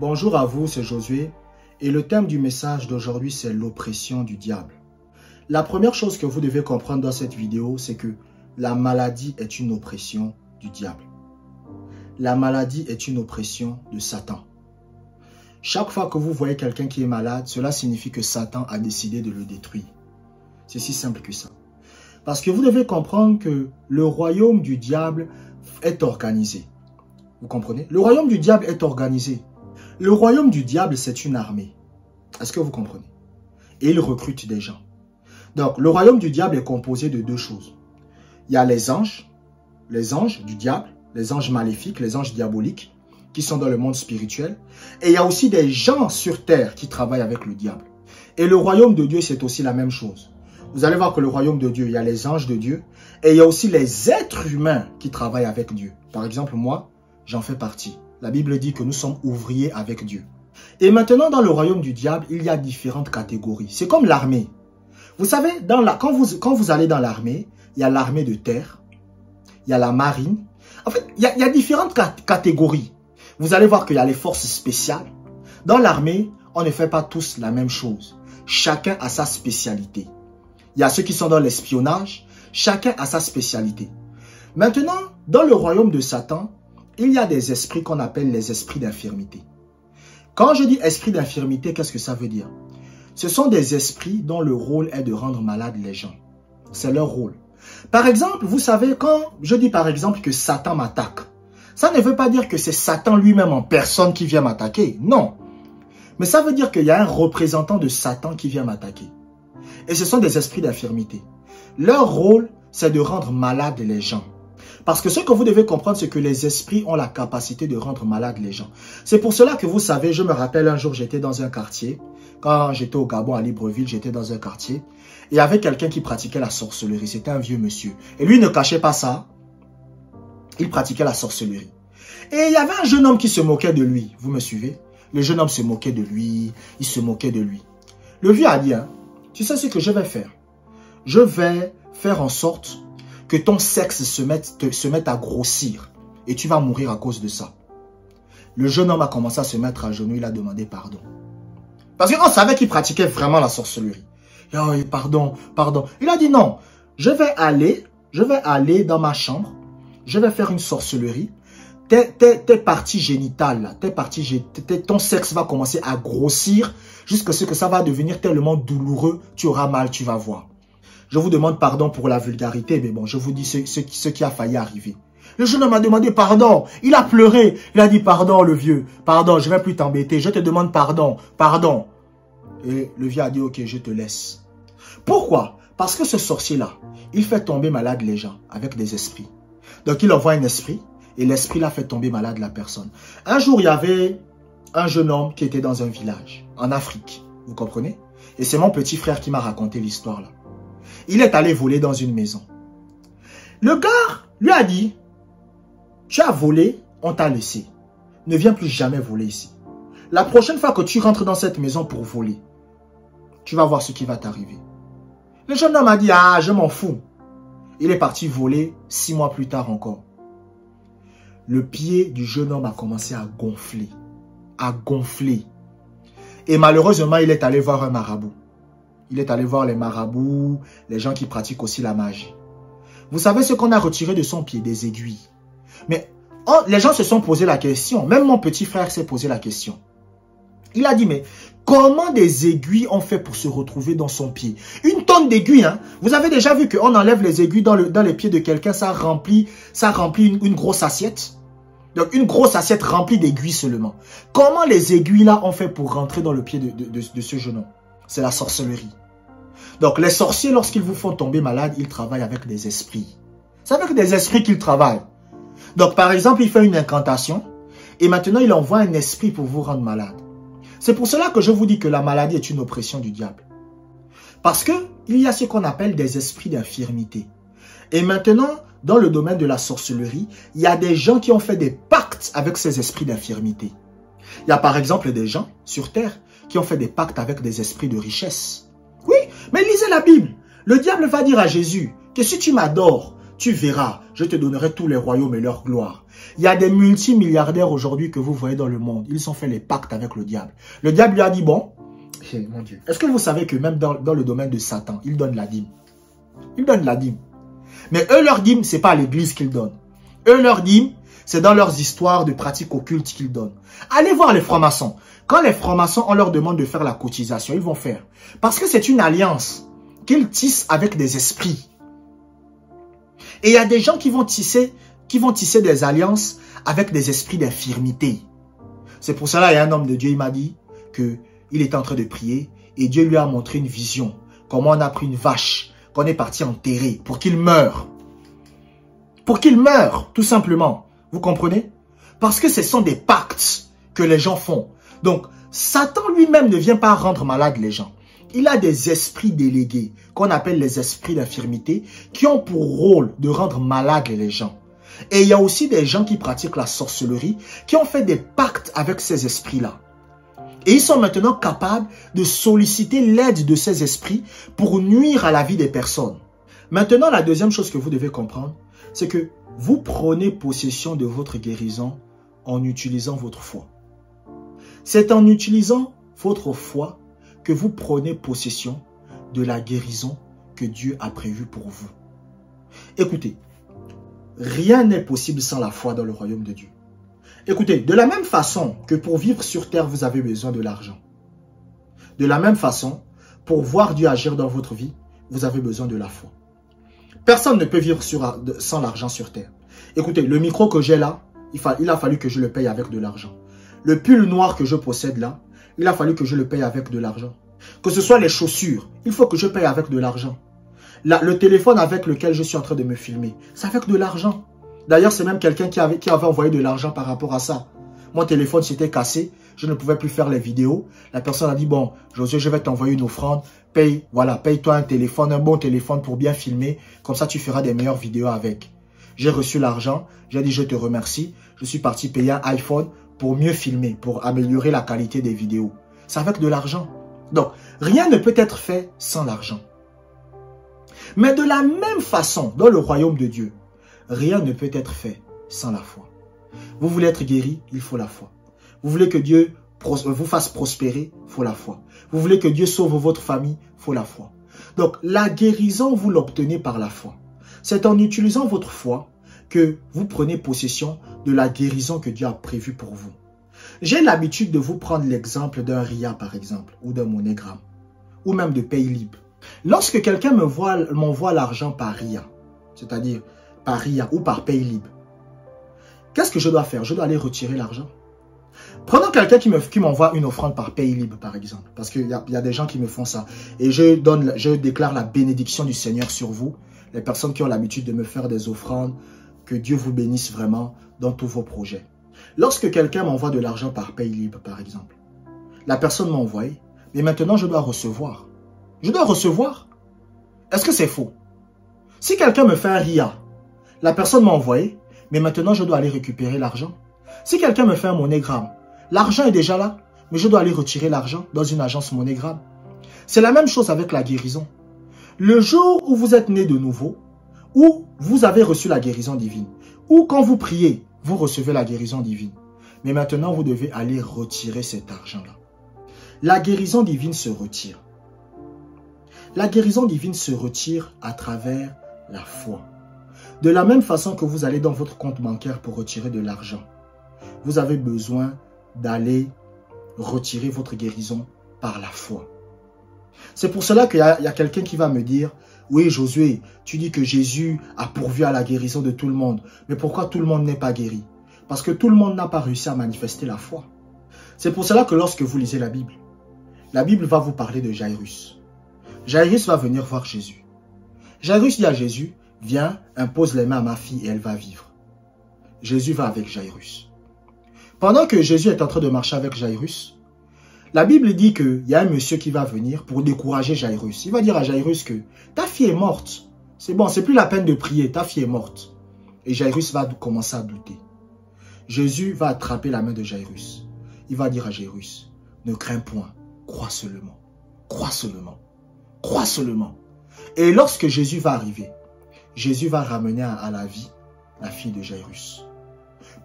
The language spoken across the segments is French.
Bonjour à vous, c'est Josué et le thème du message d'aujourd'hui c'est l'oppression du diable. La première chose que vous devez comprendre dans cette vidéo, c'est que la maladie est une oppression du diable. La maladie est une oppression de Satan. Chaque fois que vous voyez quelqu'un qui est malade, cela signifie que Satan a décidé de le détruire. C'est si simple que ça. Parce que vous devez comprendre que le royaume du diable est organisé. Vous comprenez? Le royaume du diable est organisé. Le royaume du diable, c'est une armée. Est-ce que vous comprenez? Et il recrute des gens. Donc, le royaume du diable est composé de deux choses. Il y a les anges, les anges du diable, les anges maléfiques, les anges diaboliques, qui sont dans le monde spirituel. Et il y a aussi des gens sur terre qui travaillent avec le diable. Et le royaume de Dieu, c'est aussi la même chose. Vous allez voir que le royaume de Dieu, il y a les anges de Dieu et il y a aussi les êtres humains qui travaillent avec Dieu. Par exemple, moi, j'en fais partie. La Bible dit que nous sommes ouvriers avec Dieu. Et maintenant, dans le royaume du diable, il y a différentes catégories. C'est comme l'armée. Vous savez, quand, vous, allez dans l'armée, il y a l'armée de terre, il y a la marine. En fait, il y a différentes catégories. Vous allez voir qu'il y a les forces spéciales. Dans l'armée, on ne fait pas tous la même chose. Chacun a sa spécialité. Il y a ceux qui sont dans l'espionnage. Chacun a sa spécialité. Maintenant, dans le royaume de Satan, il y a des esprits qu'on appelle les esprits d'infirmité. Quand je dis esprit d'infirmité, qu'est-ce que ça veut dire? Ce sont des esprits dont le rôle est de rendre malades les gens. C'est leur rôle. Par exemple, vous savez, quand je dis par exemple que Satan m'attaque, ça ne veut pas dire que c'est Satan lui-même en personne qui vient m'attaquer. Non. Mais ça veut dire qu'il y a un représentant de Satan qui vient m'attaquer. Et ce sont des esprits d'infirmité. Leur rôle, c'est de rendre malades les gens. Parce que ce que vous devez comprendre, c'est que les esprits ont la capacité de rendre malades les gens. C'est pour cela que vous savez, je me rappelle un jour, j'étais dans un quartier. Quand j'étais au Gabon, à Libreville, j'étais dans un quartier. Et il y avait quelqu'un qui pratiquait la sorcellerie. C'était un vieux monsieur. Et lui ne cachait pas ça. Il pratiquait la sorcellerie. Et il y avait un jeune homme qui se moquait de lui. Vous me suivez? Le jeune homme se moquait de lui. Il se moquait de lui. Le vieux a dit, hein, tu sais ce que je vais faire? Je vais faire en sorte que ton sexe se mette, se mette à grossir. Et tu vas mourir à cause de ça. Le jeune homme a commencé à se mettre à genoux, il a demandé pardon. Parce qu'on savait qu'il pratiquait vraiment la sorcellerie. Oh, pardon, pardon. Il a dit non, je vais aller, je vais aller dans ma chambre, je vais faire une sorcellerie. Tes, tes, parties génitales, tes parties, ton sexe va commencer à grossir jusqu'à ce que ça va devenir tellement douloureux, tu auras mal, tu vas voir. Je vous demande pardon pour la vulgarité, mais bon, je vous dis ce, qui a failli arriver. Le jeune homme a demandé pardon. Il a pleuré. Il a dit pardon, le vieux. Pardon, je ne vais plus t'embêter. Je te demande pardon. Pardon. Et le vieux a dit, ok, je te laisse. Pourquoi? Parce que ce sorcier-là, il fait tomber malade les gens avec des esprits. Donc il envoie un esprit et l'esprit l'a fait tomber malade la personne. Un jour, il y avait un jeune homme qui était dans un village en Afrique. Vous comprenez? Et c'est mon petit frère qui m'a raconté l'histoire là. Il est allé voler dans une maison. Le gars lui a dit, tu as volé, on t'a laissé. Ne viens plus jamais voler ici. La prochaine fois que tu rentres dans cette maison pour voler, tu vas voir ce qui va t'arriver. Le jeune homme a dit, ah, je m'en fous. Il est parti voler six mois plus tard encore. Le pied du jeune homme a commencé à gonfler, à gonfler. Et malheureusement, il est allé voir un marabout. Il est allé voir les marabouts, les gens qui pratiquent aussi la magie. Vous savez ce qu'on a retiré de son pied Des aiguilles. Mais oh, les gens se sont posé la question. Même mon petit frère s'est posé la question. Il a dit, mais comment des aiguilles ont fait pour se retrouver dans son pied? Une tonne d'aiguilles. Hein? Vous avez déjà vu qu'on enlève les aiguilles dans, le, dans les pieds de quelqu'un, ça remplit, ça remplit une, grosse assiette. Donc une grosse assiette remplie d'aiguilles seulement. Comment les aiguilles là ont fait pour rentrer dans le pied de, de ce jeune homme C'est la sorcellerie. Donc les sorciers, lorsqu'ils vous font tomber malade, ils travaillent avec des esprits. C'est avec des esprits qu'ils travaillent. Donc par exemple, il fait une incantation et maintenant il envoie un esprit pour vous rendre malade. C'est pour cela que je vous dis que la maladie est une oppression du diable. Parce que il y a ce qu'on appelle des esprits d'infirmité. Et maintenant, dans le domaine de la sorcellerie, il y a des gens qui ont fait des pactes avec ces esprits d'infirmité. Il y a par exemple des gens sur terre qui ont fait des pactes avec des esprits de richesse. Oui, mais lisez la Bible. Le diable va dire à Jésus que si tu m'adores, tu verras, je te donnerai tous les royaumes et leur gloire. Il y a des multimilliardaires aujourd'hui que vous voyez dans le monde. Ils ont fait les pactes avec le diable. Le diable lui a dit, bon, eh, mon Dieu, est-ce que vous savez que même dans, le domaine de Satan, il donne la dîme? Il donne la dîme. Mais eux, leur dîme, c'est pas à l'église qu'ils donnent. Eux, leur dîme, c'est dans leurs histoires de pratiques occultes qu'ils donnent. Allez voir les francs-maçons. Quand les francs-maçons, on leur demande de faire la cotisation, ils vont faire. Parce que c'est une alliance qu'ils tissent avec des esprits. Et il y a des gens qui vont tisser, qui vont tisser des alliances avec des esprits d'infirmité. C'est pour cela, il y a un homme de Dieu, il m'a dit que il était en train de prier et Dieu lui a montré une vision. Comment on a pris une vache, qu'on est parti enterrer pour qu'il meure. Pour qu'il meure, tout simplement. Vous comprenez? Parce que ce sont des pactes que les gens font. Donc, Satan lui-même ne vient pas rendre malade les gens il a des esprits délégués, qu'on appelle les esprits d'infirmité, qui ont pour rôle de rendre malades les gens. Et il y a aussi des gens qui pratiquent la sorcellerie, qui ont fait des pactes avec ces esprits-là. Et ils sont maintenant capables de solliciter l'aide de ces esprits pour nuire à la vie des personnes. Maintenant, la deuxième chose que vous devez comprendre, c'est que vous prenez possession de votre guérison en utilisant votre foi. C'est en utilisant votre foi que vous prenez possession de la guérison que Dieu a prévue pour vous. Écoutez, rien n'est possible sans la foi dans le royaume de Dieu. Écoutez, de la même façon que pour vivre sur terre, vous avez besoin de l'argent. De la même façon, pour voir Dieu agir dans votre vie, vous avez besoin de la foi. Personne ne peut vivre sans l'argent sur terre. Écoutez, le micro que j'ai là, il, a fallu que je le paye avec de l'argent. Le pull noir que je possède là, il a fallu que je le paye avec de l'argent. Que ce soit les chaussures, il faut que je paye avec de l'argent. Le téléphone avec lequel je suis en train de me filmer, c'est avec de l'argent. D'ailleurs, c'est même quelqu'un qui avait envoyé de l'argent par rapport à ça. Mon téléphone s'était cassé, je ne pouvais plus faire les vidéos. La personne a dit, bon, Josué, je vais t'envoyer une offrande. Paye, voilà, paye-toi un téléphone, un bon téléphone pour bien filmer. Comme ça, tu feras des meilleures vidéos avec. J'ai reçu l'argent, j'ai dit, je te remercie. Je suis parti payer un iPhone pour mieux filmer, pour améliorer la qualité des vidéos. C'est avec de l'argent. Donc, rien ne peut être fait sans l'argent. Mais de la même façon, dans le royaume de Dieu, rien ne peut être fait sans la foi. Vous voulez être guéri, il faut la foi. Vous voulez que Dieu vous fasse prospérer, faut la foi. Vous voulez que Dieu sauve votre famille, il faut la foi. Donc, la guérison, vous l'obtenez par la foi. C'est en utilisant votre foi que vous prenez possession de la guérison que Dieu a prévue pour vous. J'ai l'habitude de vous prendre l'exemple d'un RIA, par exemple, ou d'un monégramme, ou même de PayLib. Lorsque quelqu'un m'envoie l'argent par RIA, c'est-à-dire par RIA ou par PayLib, qu'est-ce que je dois faire? Je dois aller retirer l'argent? Prenons quelqu'un qui m'envoie une offrande par PayLib, par exemple, parce qu'il y, a des gens qui me font ça. Et je, déclare la bénédiction du Seigneur sur vous, les personnes qui ont l'habitude de me faire des offrandes, que Dieu vous bénisse vraiment dans tous vos projets. Lorsque quelqu'un m'envoie de l'argent par PayLib, par exemple, la personne m'a envoyé, mais maintenant je dois recevoir. Je dois recevoir. Est-ce que c'est faux? Si quelqu'un me fait un RIA, la personne m'a envoyé, mais maintenant je dois aller récupérer l'argent. Si quelqu'un me fait un monégramme, l'argent est déjà là, mais je dois aller retirer l'argent dans une agence monégramme. C'est la même chose avec la guérison. Le jour où vous êtes né de nouveau, ou vous avez reçu la guérison divine, ou quand vous priez, vous recevez la guérison divine. Mais maintenant, vous devez aller retirer cet argent-là. La guérison divine se retire. La guérison divine se retire à travers la foi. De la même façon que vous allez dans votre compte bancaire pour retirer de l'argent, vous avez besoin d'aller retirer votre guérison par la foi. C'est pour cela qu'il y a, quelqu'un qui va me dire, oui, Josué, tu dis que Jésus a pourvu à la guérison de tout le monde. Mais pourquoi tout le monde n'est pas guéri? Parce que tout le monde n'a pas réussi à manifester la foi. C'est pour cela que lorsque vous lisez la Bible, la Bible va vous parler de Jairus. Jairus va venir voir Jésus. Jairus dit à Jésus, viens, impose les mains à ma fille et elle va vivre. Jésus va avec Jairus. Pendant que Jésus est en train de marcher avec Jairus, la Bible dit qu'il y a un monsieur qui va venir pour décourager Jairus. Il va dire à Jairus que ta fille est morte. C'est bon, c'est plus la peine de prier, ta fille est morte. Et Jairus va commencer à douter. Jésus va attraper la main de Jairus. Il va dire à Jairus, ne crains point, crois seulement, crois seulement, crois seulement. Et lorsque Jésus va arriver, Jésus va ramener à la vie la fille de Jairus.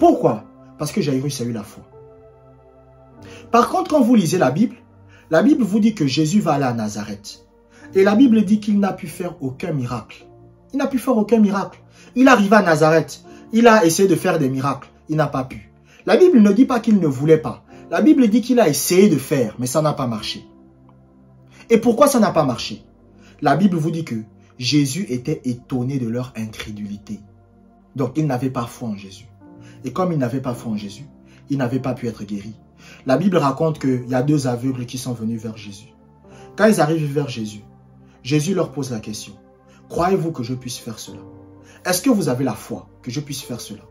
Pourquoi? Parce que Jairus a eu la foi. Par contre, quand vous lisez la Bible, la Bible vous dit que Jésus va aller à Nazareth. Et la Bible dit qu'il n'a pu faire aucun miracle. Il n'a pu faire aucun miracle. Il arriva à Nazareth. Il a essayé de faire des miracles. Il n'a pas pu. La Bible ne dit pas qu'il ne voulait pas. La Bible dit qu'il a essayé de faire, mais ça n'a pas marché. Et pourquoi ça n'a pas marché? La Bible vous dit que Jésus était étonné de leur incrédulité. Donc, il n'avait pas foi en Jésus. Et comme il n'avait pas foi en Jésus, il n'avait pas pu être guéri. La Bible raconte qu'il y a deux aveugles qui sont venus vers Jésus. Quand ils arrivent vers Jésus, Jésus leur pose la question. Croyez-vous que je puisse faire cela? Est-ce que vous avez la foi que je puisse faire cela?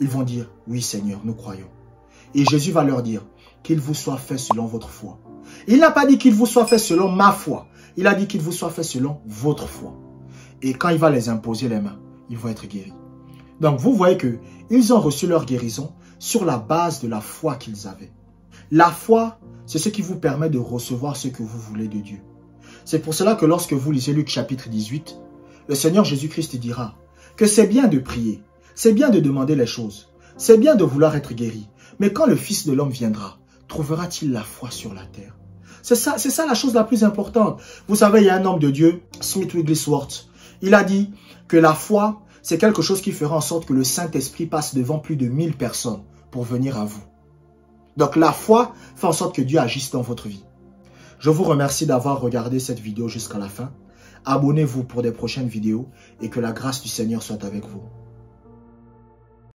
Ils vont dire, oui Seigneur, nous croyons. Et Jésus va leur dire, qu'il vous soit fait selon votre foi. Il n'a pas dit qu'il vous soit fait selon ma foi. Il a dit qu'il vous soit fait selon votre foi. Et quand il va les imposer les mains, ils vont être guéris. Donc vous voyez que ils ont reçu leur guérison sur la base de la foi qu'ils avaient. La foi, c'est ce qui vous permet de recevoir ce que vous voulez de Dieu. C'est pour cela que lorsque vous lisez Luc chapitre 18, le Seigneur Jésus-Christ dira que c'est bien de prier, c'est bien de demander les choses, c'est bien de vouloir être guéri, mais quand le Fils de l'homme viendra, trouvera-t-il la foi sur la terre? C'est ça, c'est ça la chose la plus importante. Vous savez, il y a un homme de Dieu, Smith Wigglesworth, il a dit que la foi, c'est quelque chose qui fera en sorte que le Saint-Esprit passe devant plus de 1000 personnes pour venir à vous. Donc la foi fait en sorte que Dieu agisse dans votre vie. Je vous remercie d'avoir regardé cette vidéo jusqu'à la fin. Abonnez-vous pour des prochaines vidéos et que la grâce du Seigneur soit avec vous.